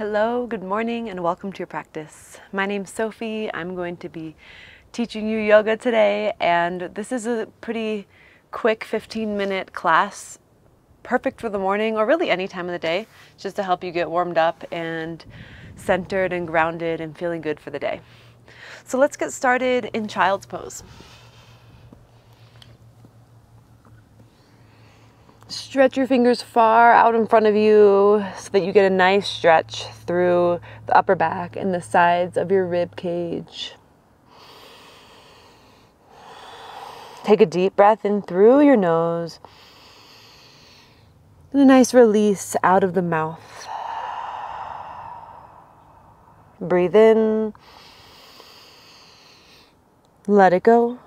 Hello, good morning, and welcome to your practice. My name's Sophie. I'm going to be teaching you yoga today, and this is a pretty quick 15 minute class, perfect for the morning or really any time of the day, just to help you get warmed up and centered and grounded and feeling good for the day. So let's get started in child's pose. Stretch your fingers far out in front of you so that you get a nice stretch through the upper back and the sides of your rib cage. Take a deep breath in through your nose and a nice release out of the mouth. Breathe in, let it go.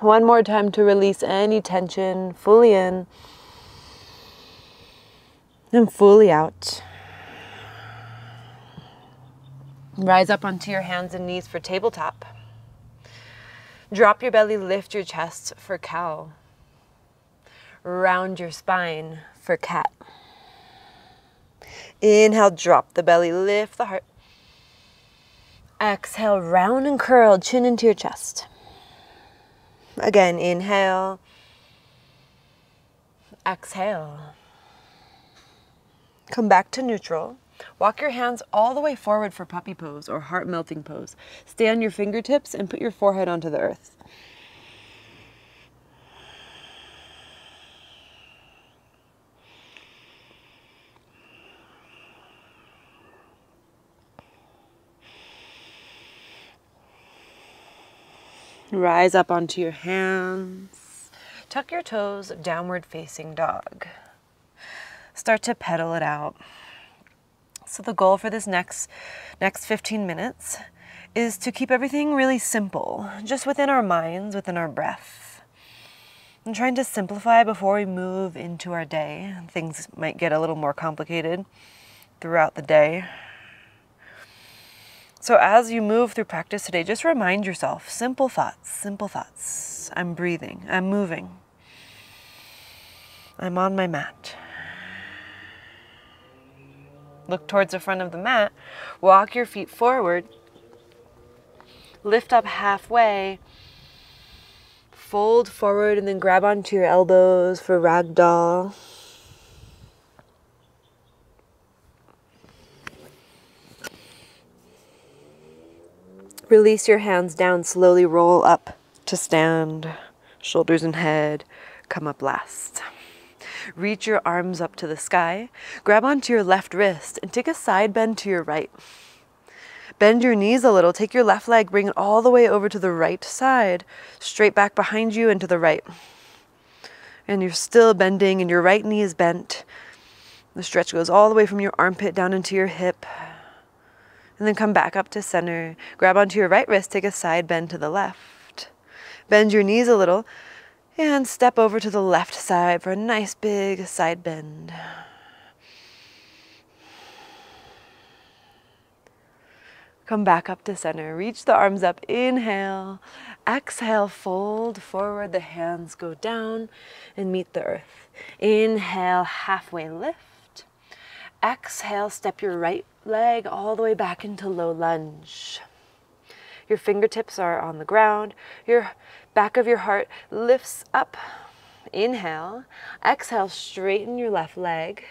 One more time to release any tension fully in and fully out. Rise up onto your hands and knees for tabletop. Drop your belly, lift your chest for cow. Round your spine for cat. Inhale, drop the belly, lift the heart. Exhale, round and curl, chin into your chest. Again, inhale. Exhale. Come back to neutral. Walk your hands all the way forward for puppy pose or heart melting pose. Stay on your fingertips and put your forehead onto the earth. Rise up onto your hands. Tuck your toes, downward facing dog. Start to pedal it out. So the goal for this next next 15 minutes is to keep everything really simple, just within our minds, within our breath. I'm trying to simplify before we move into our day. Things might get a little more complicated throughout the day. So as you move through practice today, just remind yourself simple thoughts, simple thoughts. I'm breathing, I'm moving, I'm on my mat. Look towards the front of the mat, walk your feet forward, lift up halfway, fold forward, and then grab onto your elbows for ragdoll. Release your hands down, slowly roll up to stand. Shoulders and head come up last. Reach your arms up to the sky. Grab onto your left wrist and take a side bend to your right. Bend your knees a little. Take your left leg, bring it all the way over to the right side, straight back behind you and to the right. And you're still bending, and your right knee is bent. The stretch goes all the way from your armpit down into your hip, and then come back up to center. Grab onto your right wrist, take a side bend to the left. Bend your knees a little and step over to the left side for a nice big side bend. Come back up to center. Reach the arms up. Inhale. Exhale, fold forward. The hands go down and meet the earth. Inhale, halfway lift. Exhale, step your right leg all the way back into low lunge. Your fingertips are on the ground. Your back of your heart lifts up. Inhale. Exhale, straighten your left leg.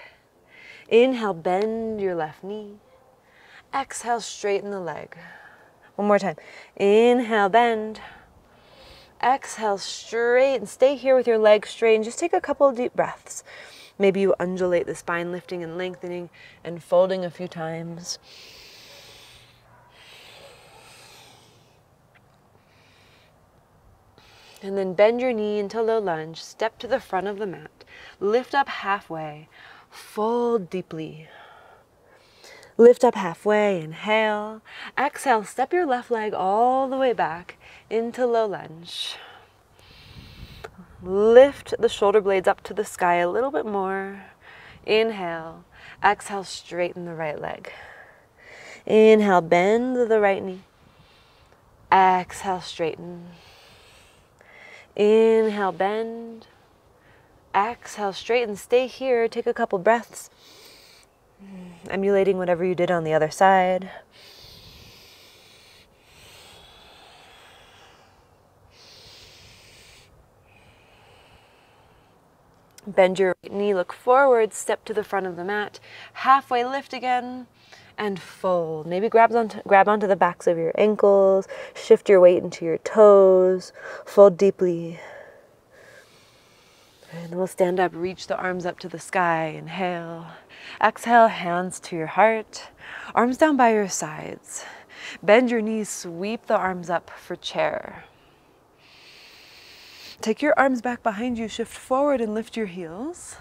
Inhale, bend your left knee. Exhale, straighten the leg. One more time. Inhale, bend. Exhale, straighten. Stay here with your legs straight and just take a couple of deep breaths. Maybe you undulate the spine, lifting and lengthening and folding a few times. And then bend your knee into low lunge, step to the front of the mat, lift up halfway, fold deeply. Lift up halfway, inhale. Exhale, step your left leg all the way back into low lunge. Lift the shoulder blades up to the sky a little bit more. Inhale. Exhale, straighten the right leg. Inhale, bend the right knee. Exhale, straighten. Inhale, bend. Exhale, straighten. Stay here. Take a couple breaths. emulating whatever you did on the other side. Bend your knee, look forward, step to the front of the mat, halfway lift again, and fold. Maybe grab onto, grab onto the backs of your ankles, shift your weight into your toes, fold deeply. And we'll stand up, reach the arms up to the sky, inhale. Exhale, hands to your heart, arms down by your sides. Bend your knees, sweep the arms up for chair. Take your arms back behind you, shift forward and lift your heels.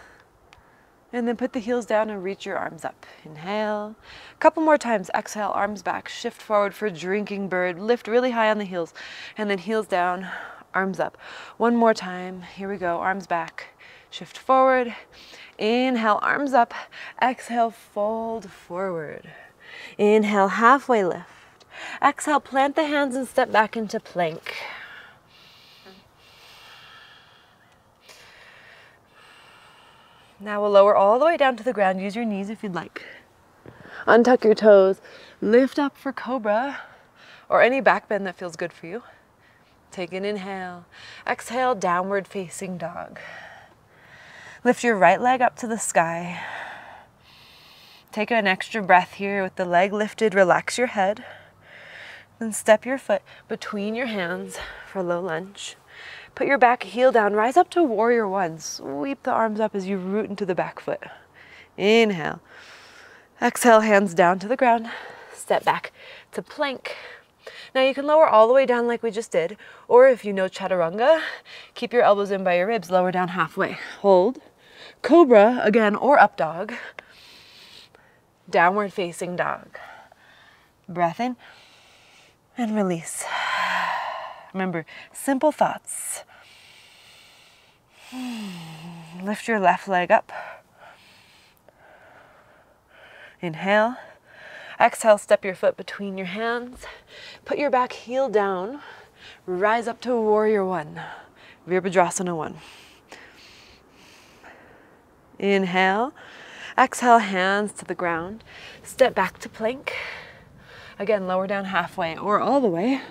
And then put the heels down and reach your arms up. Inhale. A couple more times. Exhale, arms back. Shift forward for drinking bird. Lift really high on the heels. And then heels down, arms up. One more time. Here we go. Arms back. Shift forward. Inhale, arms up. Exhale, fold forward. Inhale, halfway lift. Exhale, plant the hands and step back into plank. Now we'll lower all the way down to the ground. Use your knees if you'd like. Untuck your toes. Lift up for cobra or any back bend that feels good for you. Take an inhale. Exhale, downward facing dog. Lift your right leg up to the sky. Take an extra breath here with the leg lifted. Relax your head. Then step your foot between your hands for low lunge. Put your back heel down, rise up to warrior one. Sweep the arms up as you root into the back foot. Inhale. Exhale, hands down to the ground. Step back to plank. Now you can lower all the way down like we just did, or if you know chaturanga, keep your elbows in by your ribs, lower down halfway. Hold. Cobra again, or up dog. Downward facing dog. Breath in and release. Remember, simple thoughts. Hmm, lift your left leg up. Inhale. Exhale, step your foot between your hands. Put your back heel down. Rise up to warrior one. Virabhadrasana one. Inhale. Exhale, hands to the ground. Step back to plank. Again, lower down halfway or all the way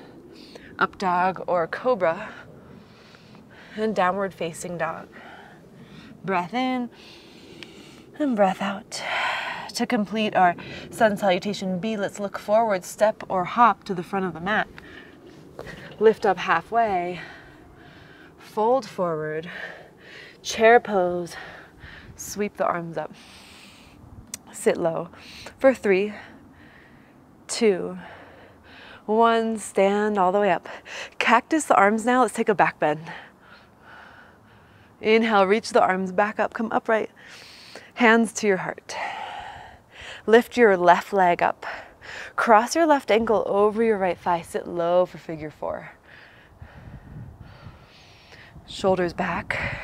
up dog or cobra, and downward facing dog. Breath in and breath out. To complete our sun salutation B, let's look forward, step or hop to the front of the mat. Lift up halfway, fold forward, chair pose, sweep the arms up. Sit low for three, two, one, stand all the way up. Cactus the arms now. Let's take a back bend. Inhale, reach the arms back up, come upright. Hands to your heart. Lift your left leg up. Cross your left ankle over your right thigh. Sit low for figure four. Shoulders back.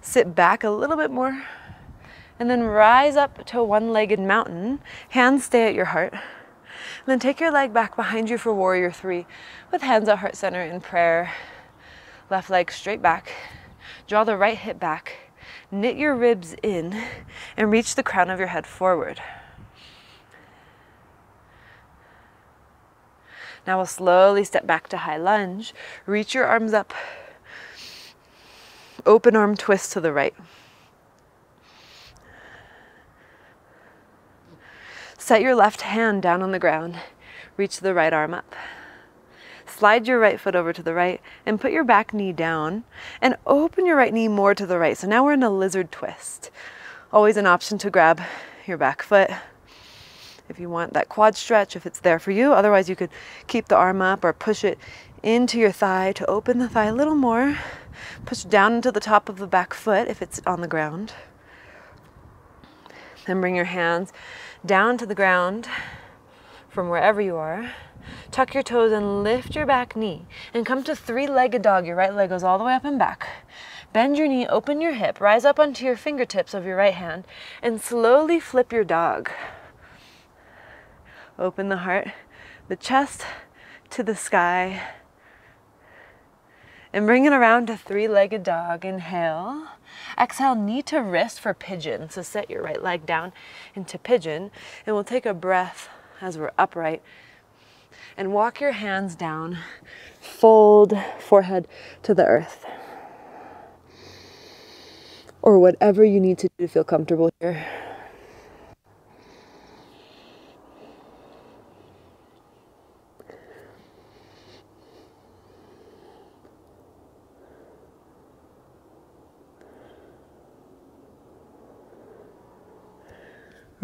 Sit back a little bit more. And then rise up to one-legged mountain. Hands stay at your heart. And then take your leg back behind you for warrior three with hands at heart center in prayer. Left leg straight back. Draw the right hip back. Knit your ribs in and reach the crown of your head forward. Now we'll slowly step back to high lunge. Reach your arms up. Open arm twist to the right. Set your left hand down on the ground. Reach the right arm up. Slide your right foot over to the right and put your back knee down and open your right knee more to the right. So now we're in a lizard twist. Always an option to grab your back foot if you want that quad stretch, if it's there for you. Otherwise, you could keep the arm up or push it into your thigh to open the thigh a little more. Push down into the top of the back foot if it's on the ground. Then bring your hands down to the ground from wherever you are. Tuck your toes and lift your back knee and come to three-legged dog. Your right leg goes all the way up and back. Bend your knee, open your hip, rise up onto your fingertips of your right hand, and slowly flip your dog. Open the heart, the chest to the sky, And bring it around to three-legged dog. Inhale. Exhale, knee to wrist for pigeon. So set your right leg down into pigeon. And we'll take a breath as we're upright. And walk your hands down. Fold forehead to the earth. Or whatever you need to do to feel comfortable here.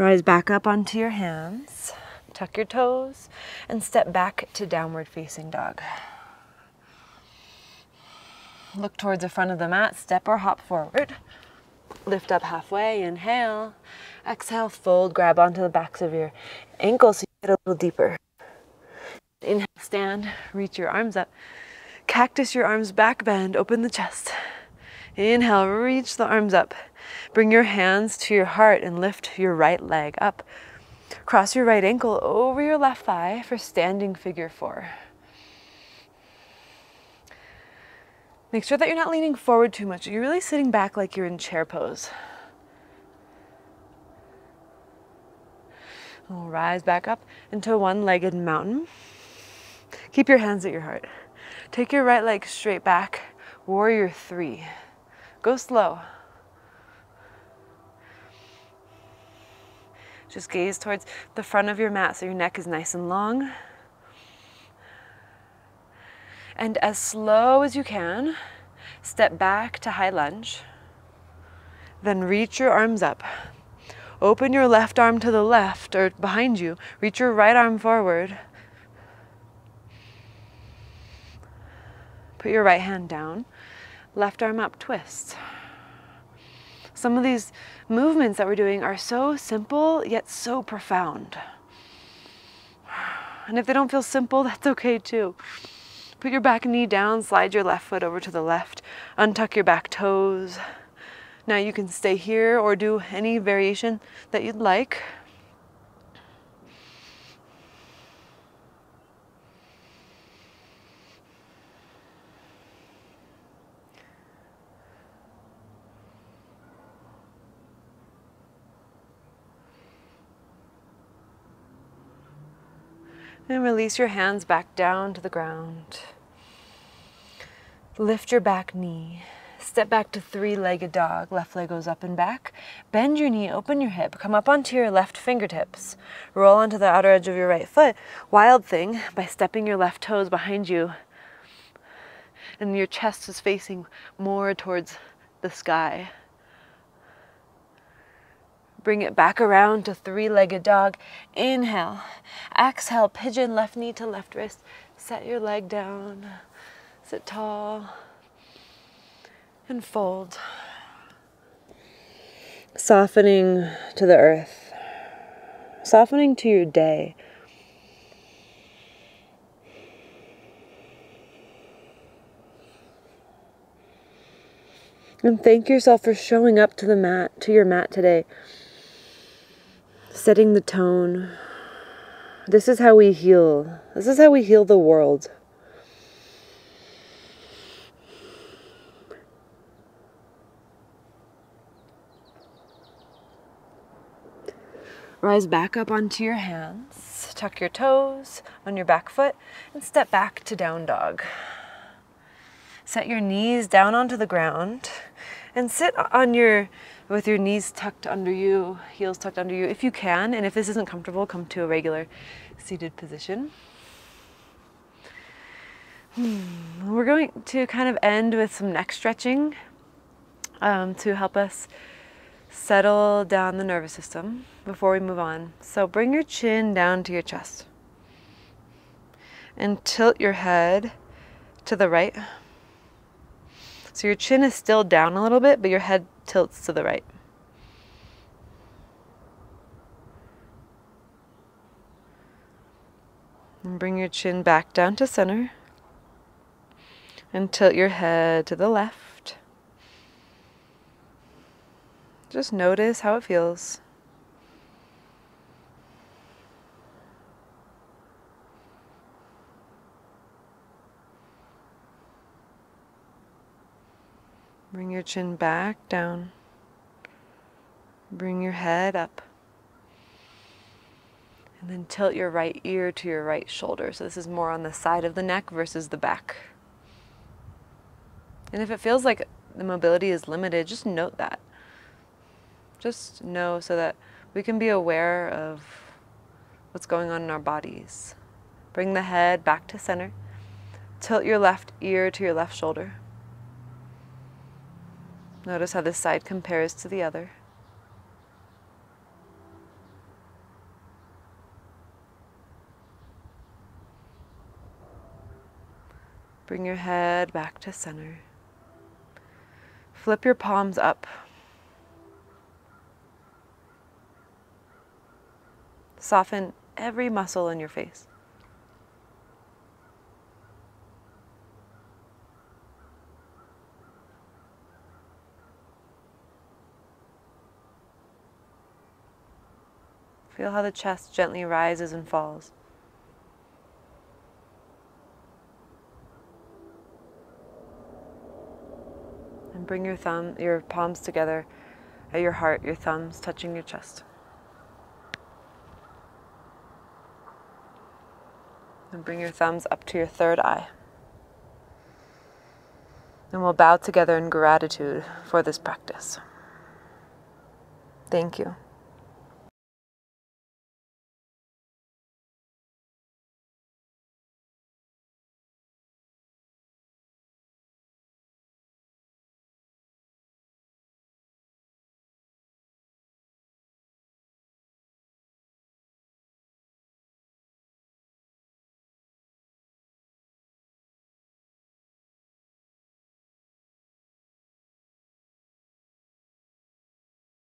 Rise back up onto your hands, tuck your toes, and step back to downward facing dog. Look towards the front of the mat, step or hop forward. Lift up halfway, inhale. Exhale, fold, grab onto the backs of your ankles so you get a little deeper. Inhale, stand, reach your arms up. Cactus your arms back, bend, open the chest. Inhale, reach the arms up. Bring your hands to your heart and lift your right leg up. Cross your right ankle over your left thigh for standing figure four. Make sure that you're not leaning forward too much. You're really sitting back like you're in chair pose. We'll rise back up into one-legged mountain. Keep your hands at your heart. Take your right leg straight back. Warrior three. Go slow. Just gaze towards the front of your mat so your neck is nice and long. And as slow as you can, step back to high lunge. Then reach your arms up. Open your left arm to the left or behind you. Reach your right arm forward. Put your right hand down. Left arm up, twist. Some of these movements that we're doing are so simple, yet so profound. And if they don't feel simple, that's okay too. Put your back knee down, slide your left foot over to the left, untuck your back toes. Now you can stay here or do any variation that you'd like. And release your hands back down to the ground. Lift your back knee. Step back to three-legged dog. Left leg goes up and back. Bend your knee, open your hip. Come up onto your left fingertips. Roll onto the outer edge of your right foot. Wild thing by stepping your left toes behind you. And your chest is facing more towards the sky. Bring it back around to three-legged dog. Inhale. Exhale, pigeon, left knee to left wrist. Set your leg down. Sit tall. And fold. Softening to the earth. Softening to your day. And thank yourself for showing up to the mat, to your mat today setting the tone. This is how we heal. This is how we heal the world. Rise back up onto your hands. Tuck your toes on your back foot and step back to down dog. Set your knees down onto the ground and sit on your with your knees tucked under you, heels tucked under you, if you can. And if this isn't comfortable, come to a regular seated position. Hmm. We're going to kind of end with some neck stretching um, to help us settle down the nervous system before we move on. So bring your chin down to your chest and tilt your head to the right. So your chin is still down a little bit, but your head tilts to the right. And bring your chin back down to center. And tilt your head to the left. Just notice how it feels. Bring your chin back down. Bring your head up. And then tilt your right ear to your right shoulder. So this is more on the side of the neck versus the back. And if it feels like the mobility is limited, just note that. Just know so that we can be aware of what's going on in our bodies. Bring the head back to center. Tilt your left ear to your left shoulder. Notice how this side compares to the other. Bring your head back to center. Flip your palms up. Soften every muscle in your face. Feel how the chest gently rises and falls. And bring your thumb, your palms together at your heart, your thumbs touching your chest. And bring your thumbs up to your third eye. And we'll bow together in gratitude for this practice. Thank you.